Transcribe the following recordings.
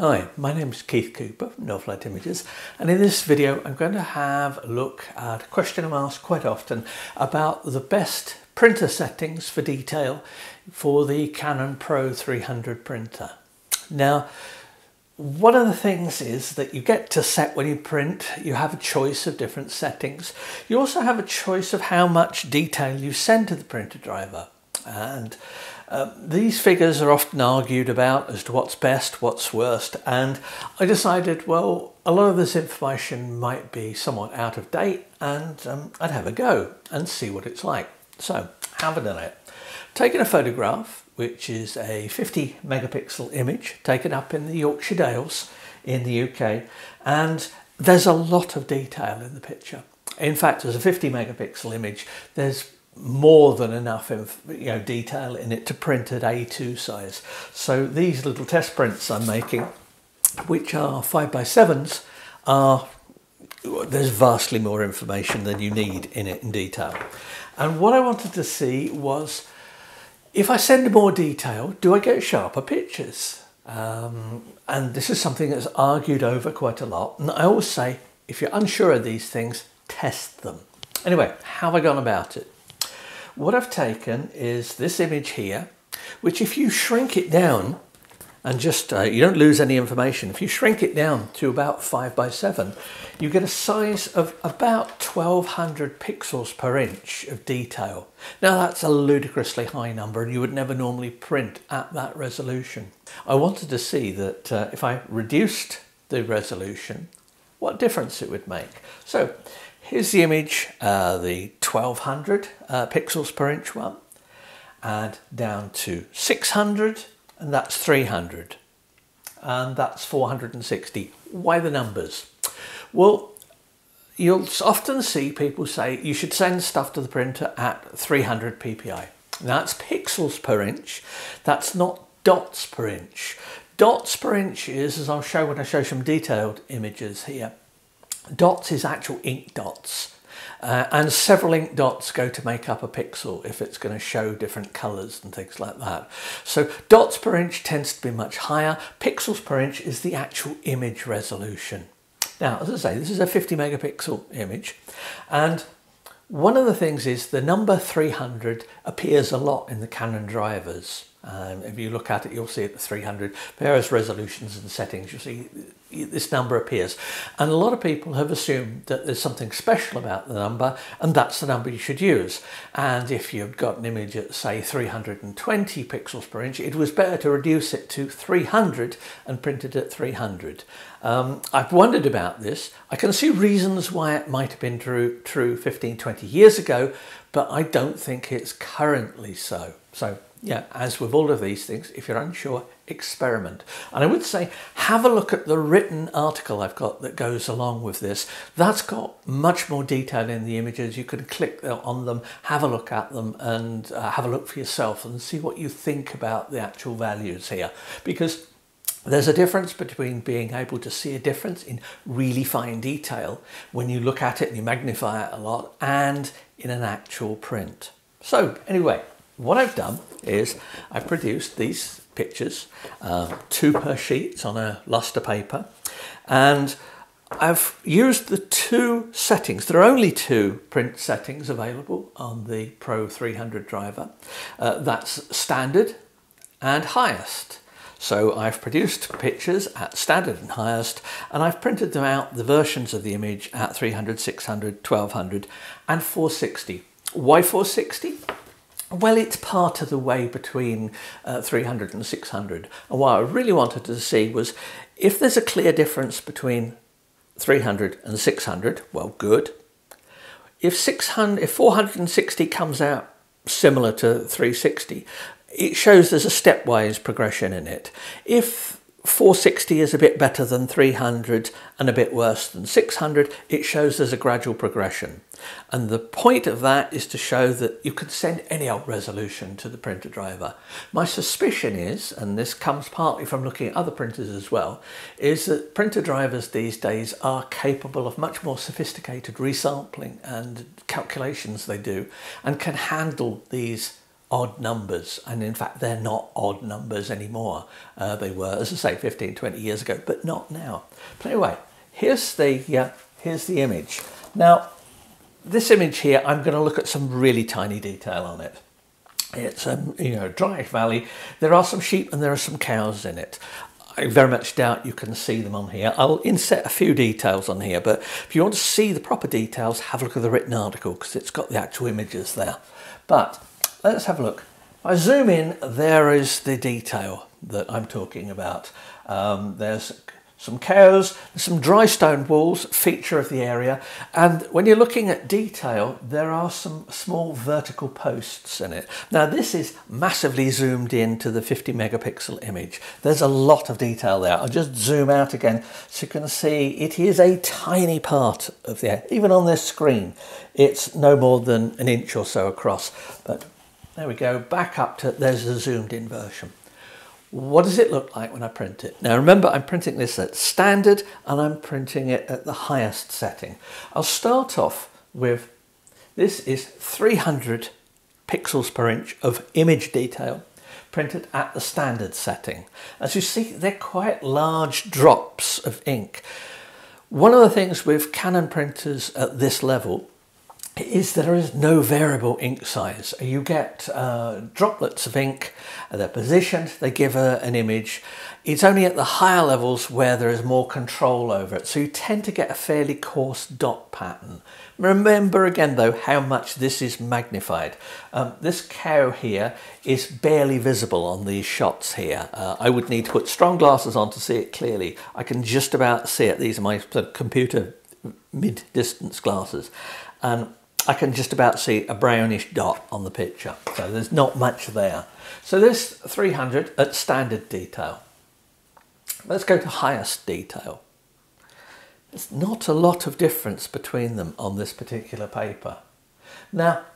Hi, my name is Keith Cooper from Northlight Images and in this video I'm going to have a look at a question I'm asked quite often about the best printer settings for detail for the Canon Pro 300 printer. Now one of the things is that you get to set when you print, you have a choice of different settings. You also have a choice of how much detail you send to the printer driver and uh, these figures are often argued about as to what's best, what's worst, and I decided, well, a lot of this information might be somewhat out of date, and um, I'd have a go and see what it's like. So, have I done it? Taken a photograph, which is a 50 megapixel image taken up in the Yorkshire Dales in the UK, and there's a lot of detail in the picture. In fact, as a 50 megapixel image, there's more than enough you know detail in it to print at A2 size. So these little test prints I'm making, which are 5 by 7s are there's vastly more information than you need in it in detail. And what I wanted to see was if I send more detail, do I get sharper pictures? Um, and this is something that's argued over quite a lot. And I always say, if you're unsure of these things, test them. Anyway, how have I gone about it? What I've taken is this image here, which if you shrink it down and just, uh, you don't lose any information. If you shrink it down to about five by seven, you get a size of about 1200 pixels per inch of detail. Now that's a ludicrously high number and you would never normally print at that resolution. I wanted to see that uh, if I reduced the resolution, what difference it would make. So Here's the image, uh, the 1200 uh, pixels per inch one, and down to 600, and that's 300, and that's 460. Why the numbers? Well, you'll often see people say you should send stuff to the printer at 300 ppi. That's pixels per inch, that's not dots per inch. Dots per inch is, as I'll show when I show some detailed images here, Dots is actual ink dots. Uh, and several ink dots go to make up a pixel if it's going to show different colors and things like that. So dots per inch tends to be much higher. Pixels per inch is the actual image resolution. Now, as I say, this is a 50 megapixel image. And one of the things is the number 300 appears a lot in the Canon drivers. Um, if you look at it, you'll see at the 300 various resolutions and settings. You'll see this number appears. And a lot of people have assumed that there's something special about the number and that's the number you should use. And if you've got an image at say 320 pixels per inch, it was better to reduce it to 300 and print it at 300. Um, I've wondered about this. I can see reasons why it might have been true, true 15, 20 years ago, but I don't think it's currently so. So yeah, as with all of these things, if you're unsure, experiment. And I would say, have a look at the written article I've got that goes along with this. That's got much more detail in the images. You can click on them, have a look at them, and uh, have a look for yourself and see what you think about the actual values here. Because there's a difference between being able to see a difference in really fine detail when you look at it and you magnify it a lot and in an actual print. So anyway, what I've done is I've produced these pictures, uh, two per sheet on a luster paper, and I've used the two settings. There are only two print settings available on the Pro 300 driver. Uh, that's standard and highest. So I've produced pictures at standard and highest, and I've printed them out, the versions of the image at 300, 600, 1200, and 460. Why 460? Well, it's part of the way between uh, 300 and 600. And what I really wanted to see was if there's a clear difference between 300 and 600, well, good. If 600, if 460 comes out similar to 360, it shows there's a stepwise progression in it. If 460 is a bit better than 300 and a bit worse than 600, it shows there's a gradual progression. And the point of that is to show that you can send any old resolution to the printer driver. My suspicion is, and this comes partly from looking at other printers as well, is that printer drivers these days are capable of much more sophisticated resampling and calculations they do and can handle these odd numbers. And in fact, they're not odd numbers anymore. Uh, they were, as I say, 15, 20 years ago, but not now. But anyway, here's the, uh, here's the image. Now, this image here, I'm going to look at some really tiny detail on it. It's a um, you know dry valley. There are some sheep and there are some cows in it. I very much doubt you can see them on here. I'll inset a few details on here, but if you want to see the proper details, have a look at the written article because it's got the actual images there. But let's have a look. I zoom in, there is the detail that I'm talking about. Um, there's some cows, some dry stone walls, feature of the area. And when you're looking at detail, there are some small vertical posts in it. Now this is massively zoomed in to the 50 megapixel image. There's a lot of detail there. I'll just zoom out again so you can see it is a tiny part of the, even on this screen, it's no more than an inch or so across. But there we go, back up to, there's a zoomed in version. What does it look like when I print it? Now remember I'm printing this at standard and I'm printing it at the highest setting. I'll start off with, this is 300 pixels per inch of image detail printed at the standard setting. As you see, they're quite large drops of ink. One of the things with Canon printers at this level is there is no variable ink size. You get uh, droplets of ink, they're positioned, they give a, an image. It's only at the higher levels where there is more control over it. So you tend to get a fairly coarse dot pattern. Remember again though how much this is magnified. Um, this cow here is barely visible on these shots here. Uh, I would need to put strong glasses on to see it clearly. I can just about see it. These are my computer mid-distance glasses. And I can just about see a brownish dot on the picture. So there's not much there. So this 300 at standard detail. Let's go to highest detail. There's not a lot of difference between them on this particular paper. Now,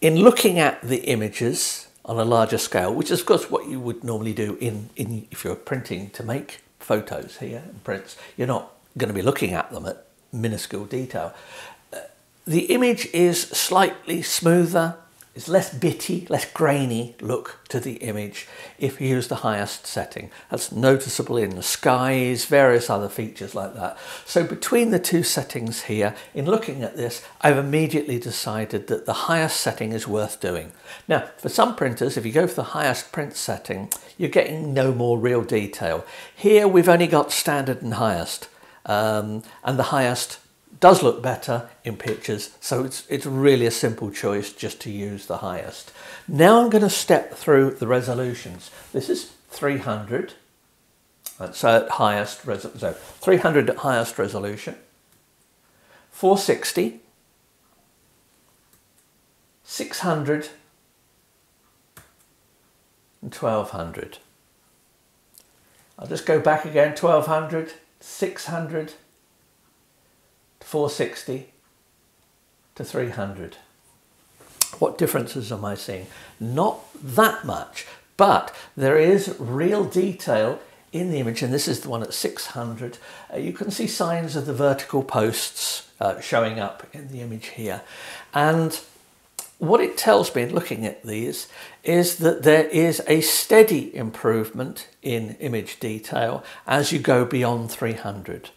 in looking at the images on a larger scale, which is of course what you would normally do in, in if you're printing to make photos here and prints, you're not going to be looking at them at minuscule detail. The image is slightly smoother, it's less bitty, less grainy look to the image if you use the highest setting. That's noticeable in the skies, various other features like that. So between the two settings here, in looking at this, I've immediately decided that the highest setting is worth doing. Now, for some printers, if you go for the highest print setting, you're getting no more real detail. Here, we've only got standard and highest, um, and the highest does look better in pictures, so it's, it's really a simple choice just to use the highest. Now I'm going to step through the resolutions. This is 300, that's at highest, so 300 at highest resolution, 460, 600, and 1200. I'll just go back again, 1200, 600, 460 to 300. What differences am I seeing? Not that much, but there is real detail in the image, and this is the one at 600. Uh, you can see signs of the vertical posts uh, showing up in the image here. And what it tells me looking at these is that there is a steady improvement in image detail as you go beyond 300.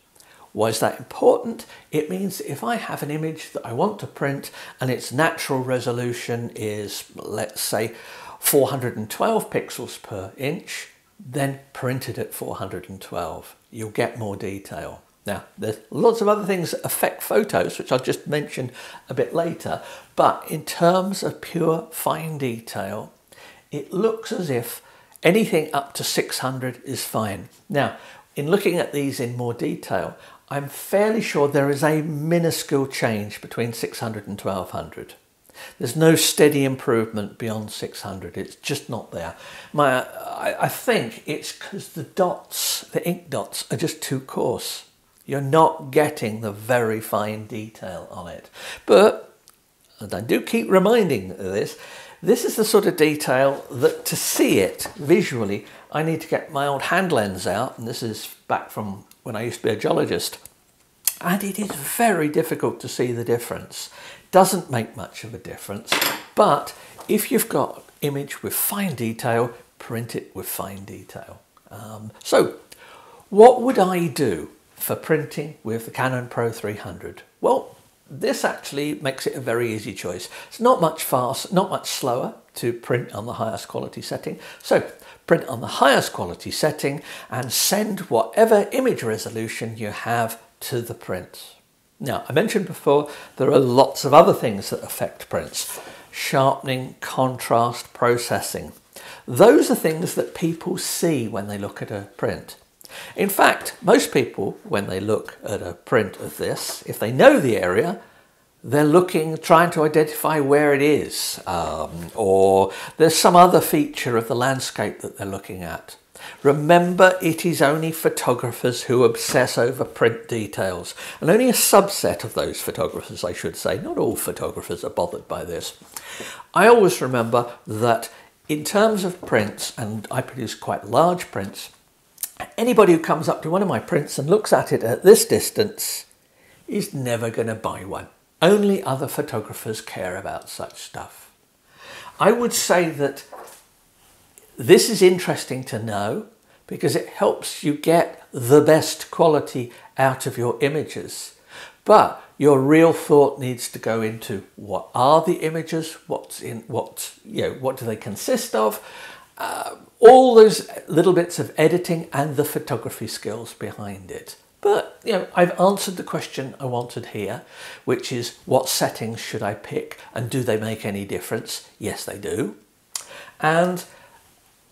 Why is that important? It means if I have an image that I want to print and its natural resolution is, let's say, 412 pixels per inch, then print it at 412. You'll get more detail. Now, there's lots of other things that affect photos, which I'll just mention a bit later, but in terms of pure fine detail, it looks as if anything up to 600 is fine. Now, in looking at these in more detail, I'm fairly sure there is a minuscule change between 600 and 1200. There's no steady improvement beyond 600. It's just not there. My, I, I think it's because the dots, the ink dots, are just too coarse. You're not getting the very fine detail on it. But, and I do keep reminding this, this is the sort of detail that to see it visually, I need to get my old hand lens out. And this is back from when I used to be a geologist. And it is very difficult to see the difference. Doesn't make much of a difference, but if you've got image with fine detail, print it with fine detail. Um, so what would I do for printing with the Canon Pro 300? Well, this actually makes it a very easy choice. It's not much fast, not much slower to print on the highest quality setting. So print on the highest quality setting and send whatever image resolution you have to the print. Now, I mentioned before there are lots of other things that affect prints. Sharpening, contrast, processing. Those are things that people see when they look at a print. In fact, most people, when they look at a print of this, if they know the area, they're looking, trying to identify where it is, um, or there's some other feature of the landscape that they're looking at. Remember, it is only photographers who obsess over print details, and only a subset of those photographers, I should say, not all photographers are bothered by this. I always remember that in terms of prints, and I produce quite large prints, anybody who comes up to one of my prints and looks at it at this distance is never going to buy one. Only other photographers care about such stuff. I would say that this is interesting to know because it helps you get the best quality out of your images. But your real thought needs to go into what are the images, what's in what you know, what do they consist of, uh, all those little bits of editing and the photography skills behind it. But you know, I've answered the question I wanted here, which is what settings should I pick and do they make any difference? Yes, they do. And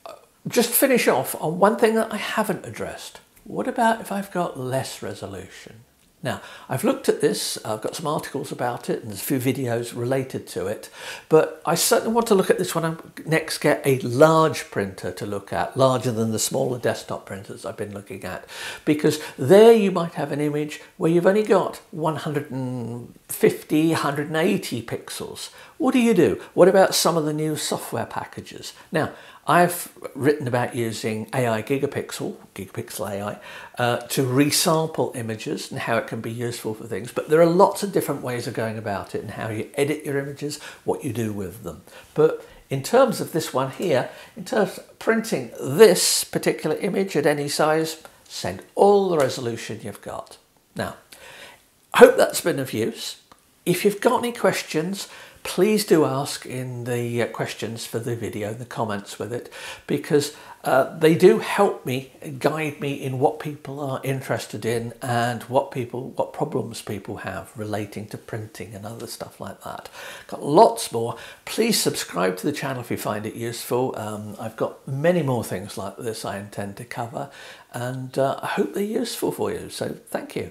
uh, just finish off on one thing that I haven't addressed. What about if I've got less resolution? Now, I've looked at this, I've got some articles about it, and there's a few videos related to it, but I certainly want to look at this when I next get a large printer to look at, larger than the smaller desktop printers I've been looking at, because there you might have an image where you've only got 150, 180 pixels. What do you do? What about some of the new software packages? Now, I've written about using AI Gigapixel, Gigapixel AI, uh, to resample images and how it can be useful for things. But there are lots of different ways of going about it and how you edit your images, what you do with them. But in terms of this one here, in terms of printing this particular image at any size, send all the resolution you've got. Now, hope that's been of use. If you've got any questions, please do ask in the uh, questions for the video, the comments with it, because uh, they do help me, guide me in what people are interested in and what people, what problems people have relating to printing and other stuff like that. Got lots more. Please subscribe to the channel if you find it useful. Um, I've got many more things like this I intend to cover and uh, I hope they're useful for you. So thank you.